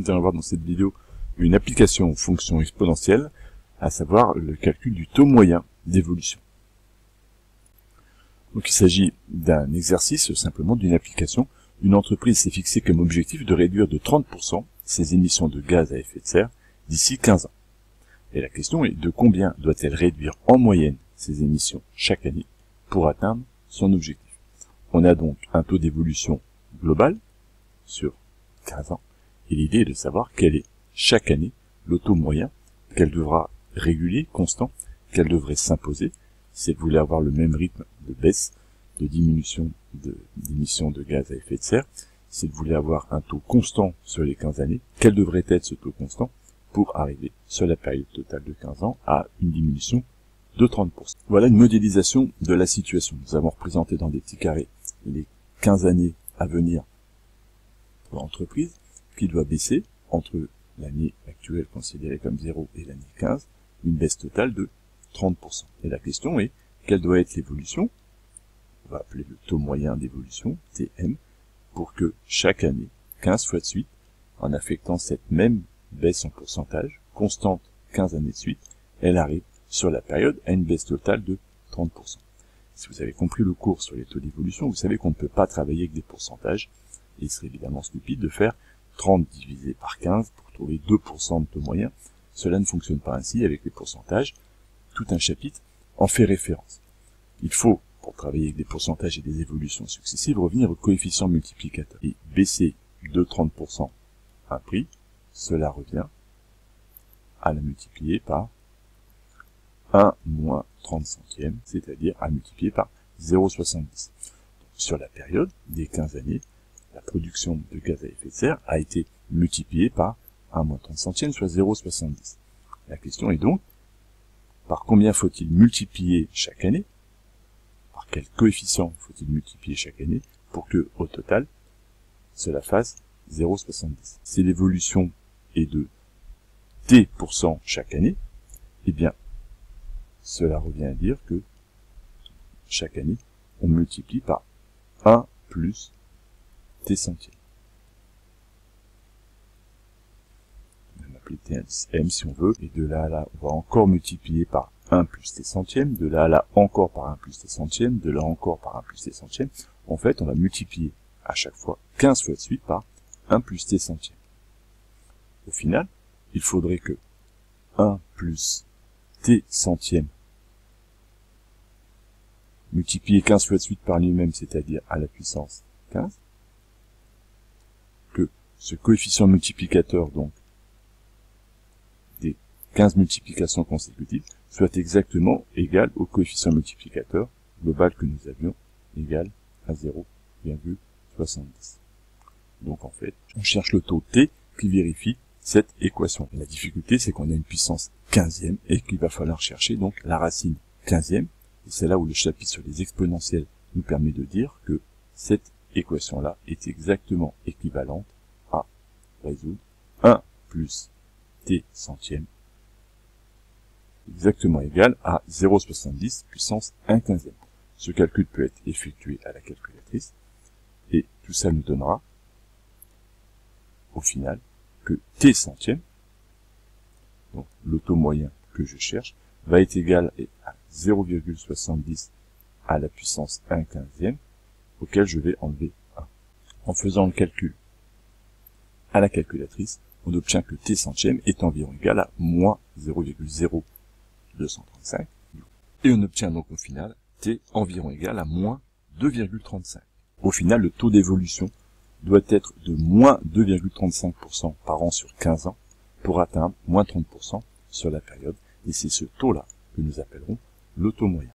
Nous allons voir dans cette vidéo une application aux fonctions exponentielles, à savoir le calcul du taux moyen d'évolution. Donc il s'agit d'un exercice simplement d'une application. Une entreprise s'est fixée comme objectif de réduire de 30% ses émissions de gaz à effet de serre d'ici 15 ans. Et la question est de combien doit-elle réduire en moyenne ses émissions chaque année pour atteindre son objectif? On a donc un taux d'évolution global sur 15 ans et l'idée est de savoir quel est chaque année le taux moyen qu'elle devra réguler, constant, qu'elle devrait s'imposer si elle voulait avoir le même rythme de baisse, de diminution d'émissions de, de gaz à effet de serre, si elle voulait avoir un taux constant sur les 15 années, quel devrait être ce taux constant pour arriver sur la période totale de 15 ans à une diminution de 30%. Voilà une modélisation de la situation. Nous avons représenté dans des petits carrés les 15 années à venir pour l'entreprise qui doit baisser entre l'année actuelle considérée comme 0 et l'année 15, une baisse totale de 30%. Et la question est, quelle doit être l'évolution On va appeler le taux moyen d'évolution, TM, pour que chaque année, 15 fois de suite, en affectant cette même baisse en pourcentage, constante 15 années de suite, elle arrive sur la période à une baisse totale de 30%. Si vous avez compris le cours sur les taux d'évolution, vous savez qu'on ne peut pas travailler avec des pourcentages. Et il serait évidemment stupide de faire 30 divisé par 15 pour trouver 2% de taux moyen. Cela ne fonctionne pas ainsi avec les pourcentages. Tout un chapitre en fait référence. Il faut, pour travailler avec des pourcentages et des évolutions successives, revenir au coefficient multiplicateur et baisser de 30% un prix, cela revient à la multiplier par 1 moins 30 centièmes, c'est-à-dire à multiplier par 0,70. Sur la période des 15 années, la production de gaz à effet de serre a été multipliée par 1 moins 30 centièmes, soit 0,70. La question est donc, par combien faut-il multiplier chaque année? Par quel coefficient faut-il multiplier chaque année pour que, au total, cela fasse 0,70 Si l'évolution est de t% chaque année, eh bien, cela revient à dire que chaque année, on multiplie par 1 plus t centièmes. On va appeler t indice m si on veut, et de là à là, on va encore multiplier par 1 plus t centièmes, de là à là encore par 1 plus t centièmes, de là encore par 1 plus t centièmes. En fait, on va multiplier à chaque fois 15 fois de suite par 1 plus t centièmes. Au final, il faudrait que 1 plus t centièmes multiplié 15 fois de suite par lui-même, c'est-à-dire à la puissance 15, que ce coefficient multiplicateur, donc, des 15 multiplications consécutives, soit exactement égal au coefficient multiplicateur global que nous avions, égal à 0,70. Donc en fait, on cherche le taux t qui vérifie cette équation. la difficulté, c'est qu'on a une puissance 15e et qu'il va falloir chercher donc la racine 15e. Et c'est là où le chapitre sur les exponentielles nous permet de dire que cette équation-là est exactement équivalente résoudre 1 plus t centième exactement égal à 0,70 puissance 1 quinzième. Ce calcul peut être effectué à la calculatrice et tout ça nous donnera au final que t centième, donc le taux moyen que je cherche, va être égal à 0,70 à la puissance 1 quinzième, auquel je vais enlever 1. En faisant le calcul à la calculatrice, on obtient que t centième est environ égal à moins 0,0235, et on obtient donc au final t environ égal à moins 2,35. Au final, le taux d'évolution doit être de moins 2,35% par an sur 15 ans pour atteindre moins 30% sur la période. Et c'est ce taux-là que nous appellerons le taux moyen.